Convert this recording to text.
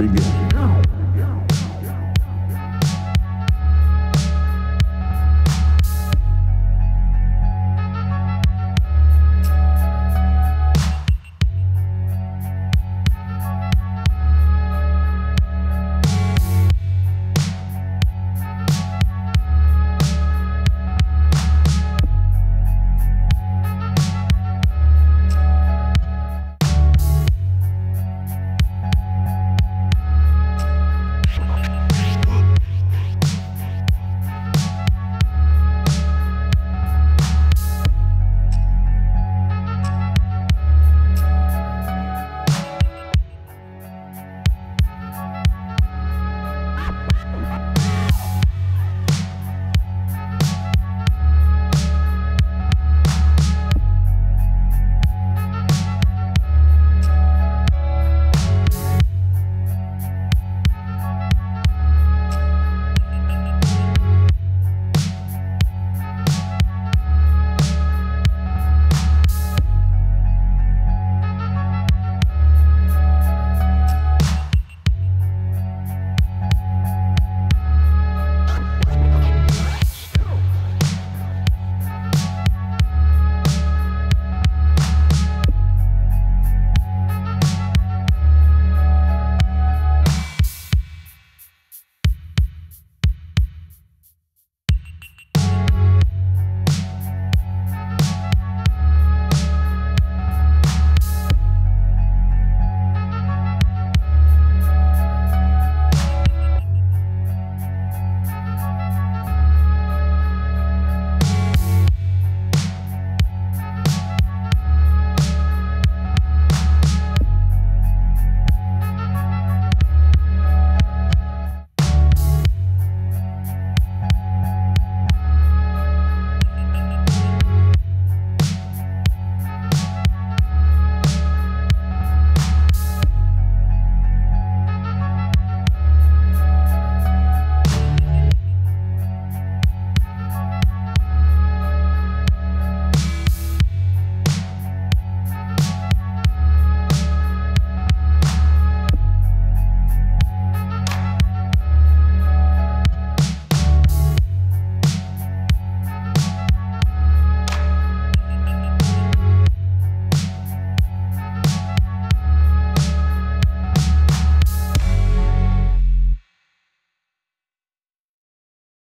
baby.